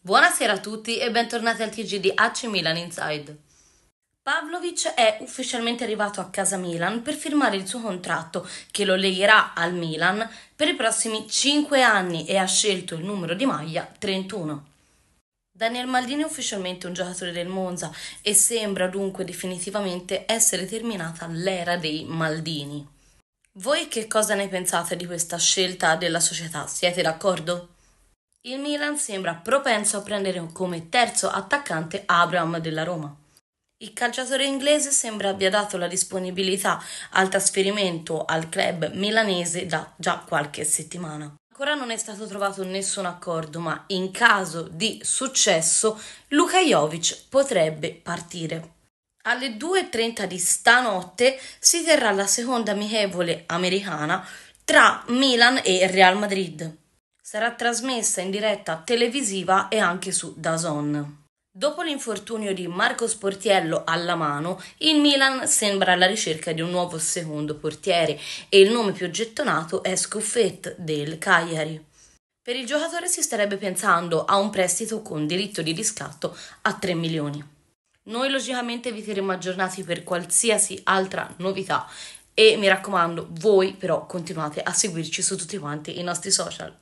Buonasera a tutti e bentornati al TG di AC Milan Inside. Pavlovic è ufficialmente arrivato a casa Milan per firmare il suo contratto che lo legherà al Milan per i prossimi 5 anni e ha scelto il numero di maglia 31. Daniel Maldini è ufficialmente un giocatore del Monza e sembra dunque definitivamente essere terminata l'era dei Maldini. Voi che cosa ne pensate di questa scelta della società? Siete d'accordo? Il Milan sembra propenso a prendere come terzo attaccante Abraham della Roma. Il calciatore inglese sembra abbia dato la disponibilità al trasferimento al club milanese da già qualche settimana. Ancora non è stato trovato nessun accordo, ma in caso di successo Luka Jovic potrebbe partire. Alle 2.30 di stanotte si terrà la seconda amichevole americana tra Milan e Real Madrid. Sarà trasmessa in diretta televisiva e anche su DAZN. Dopo l'infortunio di Marco Sportiello alla mano, il Milan sembra alla ricerca di un nuovo secondo portiere e il nome più gettonato è Scuffet del Cagliari. Per il giocatore si starebbe pensando a un prestito con diritto di riscatto a 3 milioni. Noi logicamente vi terremo aggiornati per qualsiasi altra novità e mi raccomando, voi però continuate a seguirci su tutti quanti i nostri social.